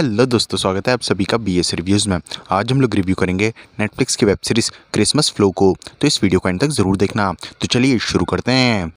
Hello दोस्तों, स्वागत है आप सभी का बी एस रिव्यूज़ में। आज हम लोग रिव्यू करेंगे नेटफ्लिक्स की वेब सीरीज़ क्रिसमस फ्लो को। तो इस वीडियो को एंड तक ज़रूर देखना। तो चलिए शुरू करते हैं।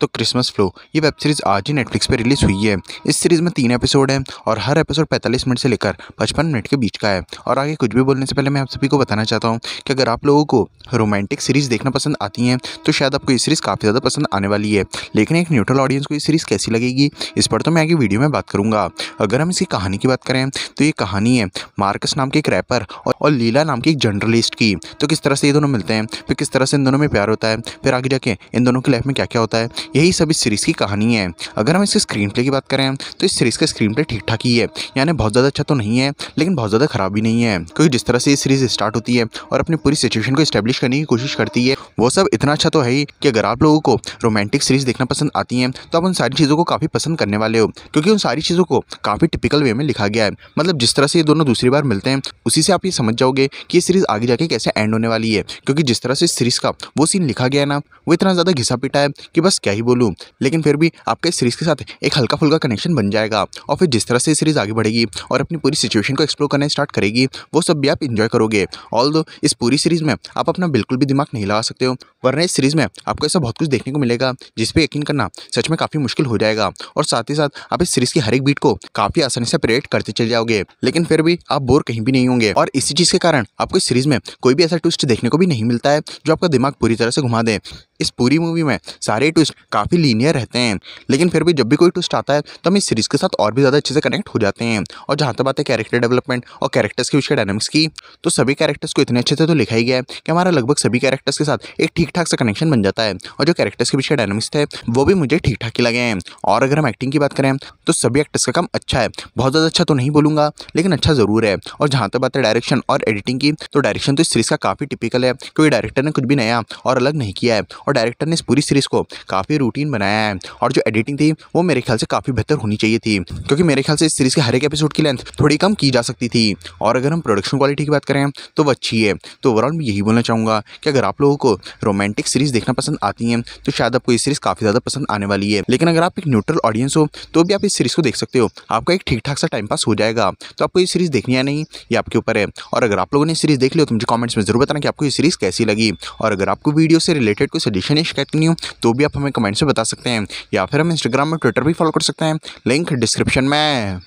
तो क्रिसमस फ्लो ये वेब सीरीज़ आज ही नेटफ्लिक्स पे रिलीज़ हुई है। इस सीरीज़ में तीन एपिसोड हैं और हर एपिसोड 45 मिनट से लेकर 55 मिनट के बीच का है। और आगे कुछ भी बोलने से पहले मैं आप सभी को बताना चाहता हूँ कि अगर आप लोगों को रोमांटिक सीरीज़ देखना पसंद आती हैं तो शायद आपको ये सीरीज़ काफ़ी ज़्यादा पसंद आने वाली है। लेकिन एक न्यूट्रल ऑडियंस को ये सीरीज़ कैसी लगेगी, इस पर तो मैं आगे वीडियो में बात करूँगा। अगर हम इसकी कहानी की बात करें तो ये कहानी है मार्कस नाम के एक रैपर और लीला नाम की एक जर्नलिस्ट की। तो किस तरह से ये दोनों मिलते हैं, फिर किस तरह से इन दोनों में प्यार होता है, फिर आगे जाके इन दोनों की लाइफ में क्या क्या होता है यही सब इस सीरीज़ की कहानी है। अगर हम इसके स्क्रीन प्ले की बात करें तो इस सीरीज़ का स्क्रीन प्ले ठीक ठाक ही है। यानी बहुत ज़्यादा अच्छा तो नहीं है, लेकिन बहुत ज़्यादा ख़राब भी नहीं है। क्योंकि जिस तरह से ये सीरीज़ स्टार्ट होती है और अपनी पूरी सिचुएशन को स्टैब्लिश करने की कोशिश करती है, वो सब इतना अच्छा तो है ही कि अगर आप लोगों को रोमांटिक सीरीज़ देखना पसंद आती हैं तो आप उन सारी चीज़ों को काफ़ी पसंद करने वाले हो। क्योंकि उन सारी चीज़ों को काफ़ी टिपिकल वे में लिखा गया है। मतलब जिस तरह से ये दोनों दूसरी बार मिलते हैं, उसी से आप ये समझ जाओगे कि ये सीरीज़ आगे जाके कैसे एंड होने वाली है। क्योंकि जिस तरह से इस सीरीज़ का वो सीन लिखा गया है ना, वो इतना ज़्यादा घिसा पिटा है कि बस क्या ही बोलूँ। लेकिन फिर भी आपका सीरीज़ के साथ एक हल्का फुल्का कनेक्शन बन जाएगा और फिर जिस तरह से सीरीज़ आगे बढ़ेगी और अपनी पूरी सिचुएशन को एक्सप्लोर करना स्टार्ट करेगी, वो सब भी आप इन्जॉय करोगे। ऑल इस पूरी सीरीज़ में आप अपना बिल्कुल भी दिमाग नहीं लगा सकते हो, वरना इस सीरीज़ में आपको ऐसा बहुत कुछ देखने को मिलेगा जिस पर यकीन करना सच में काफ़ी मुश्किल हो जाएगा और साथ ही साथ आप इस सीरीज़ की हर एक बीट को काफ़ी आसानी से प्रेट करते चले जाओगे। लेकिन फिर भी आप बोर कहीं भी नहीं होंगे और इसी चीज़ के कारण आपको इस सीरीज़ में कोई भी ऐसा ट्विस्ट देखने को भी नहीं मिलता है, जो आपका दिमाग पूरी तरह से घुमा दे। इस पूरी मूवी में सारे ट्विस्ट काफ़ी लीनियर रहते हैं। लेकिन फिर भी जब भी कोई ट्विस्ट आता है तो हम इस सीरीज़ के साथ और भी ज़्यादा अच्छे से कनेक्ट हो जाते हैं। और जहाँ तक बात है कैरेक्टर डेवलपमेंट और कैरेक्टर्स के बीच डायनामिक्स की तो सभी कैरेक्टर्स को इतने अच्छे से तो लिखा ही गया है कि हमारा लगभग सभी कैरेक्टर्स के साथ एक ठीक ठाक सा कनेक्शन बन जाता है। और जो कैरेक्टर्स के बीच डायनामिक्स थे, वो भी मुझे ठीक ठाक ही लगे हैं। और अगर हम एक्टिंग की बात करें तो सभी एक्टर्स का काम अच्छा है। बहुत ज़्यादा अच्छा तो नहीं बोलूँगा, लेकिन अच्छा ज़रूर है। और जहाँ तक बात है डायरेक्शन और एडिटिंग की तो डायरेक्शन तो इस सीरीज़ का काफ़ी टिपिकल है। क्योंकि डायरेक्टर ने कुछ भी नया और अलग नहीं किया है। और डायरेक्टर ने इस पूरी सीरीज़ को काफ़ी रूटीन बनाया है। और जो एडिटिंग थी, वो मेरे ख्याल से काफ़ी बेहतर होनी चाहिए थी। क्योंकि मेरे ख्याल से इस सीरीज़ के हर एक एपिसोड की लेंथ थोड़ी कम की जा सकती थी। और अगर हम प्रोडक्शन क्वालिटी की बात करें तो वो अच्छी है। तो ओवरऑल मैं यही बोलना चाहूँगा कि अगर आप लोगों को रोमांटिक सीरीज़ देखना पसंद आती हैं तो शायद आपको ये सीरीज़ काफ़ी ज़्यादा पसंद आने वाली है। लेकिन अगर आप एक न्यूट्रल ऑडियंस हो तो भी आप इस सीरीज़ को देख सकते हो। आपका एक ठीक ठाक सा टाइम पास हो जाएगा। तो आपको ये सीरीज़ देखनी या नहीं, ये आपके ऊपर है। और अगर आप लोगों ने सीरीज़ देख लिया तो मुझे कॉमेंट्स में ज़रूर बताना कि आपको ये सीरीज़ कैसी लगी। और अगर आपको वीडियो से रिलेटेड कोई सजेशन या शिकायत नहीं हो तो भी आप हमें कमेंट्स में बता सकते हैं, या फिर हम इंस्टाग्राम में ट्विटर भी फॉलो कर सकते हैं लिंक डिस्क्रिप्शन में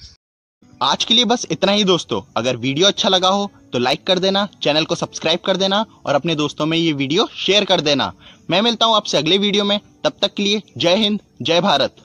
आज के लिए बस इतना ही दोस्तों। अगर वीडियो अच्छा लगा हो तो लाइक कर देना चैनल को सब्सक्राइब कर देना, और अपने दोस्तों में ये वीडियो शेयर कर देना। मैं मिलता हूँ आपसे अगले वीडियो में, तब तक के लिए जय हिंद, जय भारत।